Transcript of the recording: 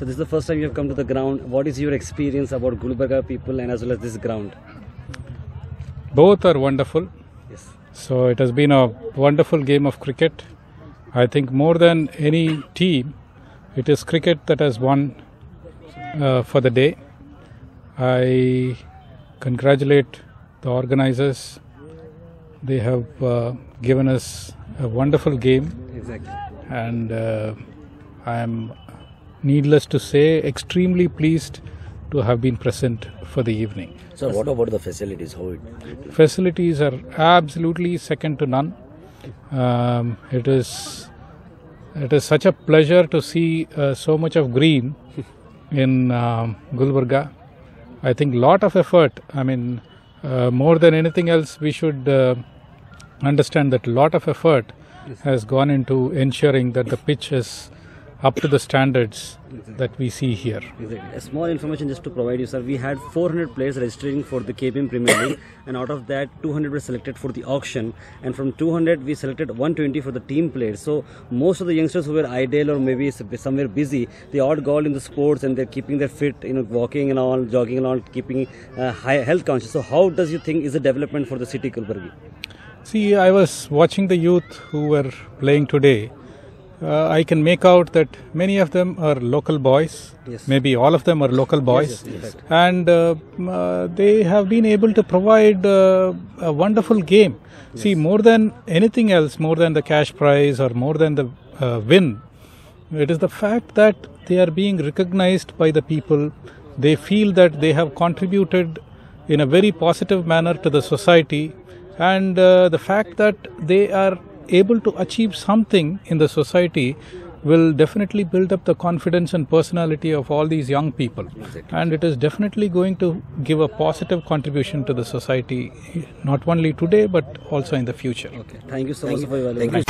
So this is the first time you have come to the ground. What is your experience about Gulbarga people and as well as this ground? Both are wonderful. Yes. So it has been a wonderful game of cricket. I think more than any team, it is cricket that has won uh, for the day. I congratulate the organizers. They have uh, given us a wonderful game, Exactly. and uh, I am, needless to say, extremely pleased to have been present for the evening. Sir, what about the facilities? How it? facilities are absolutely second to none. Um, it is it is such a pleasure to see uh, so much of green in um, Gulbarga. I think lot of effort. I mean, uh, more than anything else, we should uh, understand that lot of effort has gone into ensuring that the pitch is up to the standards that we see here. Exactly. A small information just to provide you, sir. We had 400 players registering for the KBN Premier League, and out of that, 200 were selected for the auction. And from 200, we selected 120 for the team players. So most of the youngsters who were idle or maybe somewhere busy, they all got in the sports and they're keeping their fit, you know, walking and all, jogging and all, keeping uh, high health conscious. So how does you think is the development for the city Gulbarga? See, I was watching the youth who were playing today. Uh, I can make out that many of them are local boys. Yes. Maybe all of them are local boys. yes, fact. And uh, uh, they have been able to provide uh, a wonderful game. See, more than anything else, more than the cash prize or more than the uh, win, it is the fact that they are being recognized by the people. They feel that they have contributed in a very positive manner to the society, and uh, the fact that they are able to achieve something in the society will definitely build up the confidence and personality of all these young people. And it is definitely going to give a positive contribution to the society, not only today but also in the future. okay Thank you so much for your Thank you.